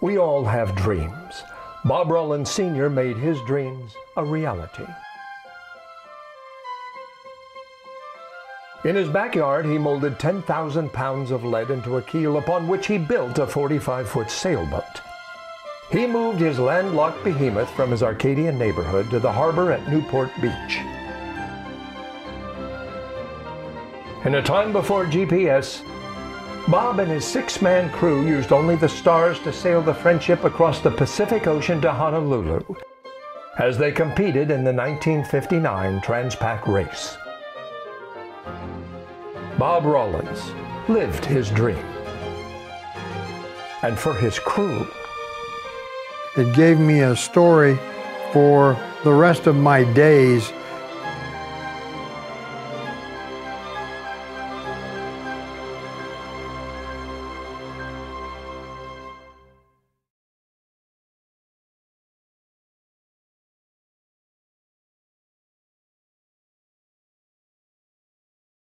We all have dreams. Bob Rollins Sr. made his dreams a reality. In his backyard, he molded 10,000 pounds of lead into a keel upon which he built a 45 foot sailboat. He moved his landlocked behemoth from his Arcadian neighborhood to the harbor at Newport Beach. In a time before GPS, Bob and his six man crew used only the stars to sail the Friendship across the Pacific Ocean to Honolulu as they competed in the 1959 Transpac race. Bob Rollins lived his dream. And for his crew, it gave me a story for the rest of my days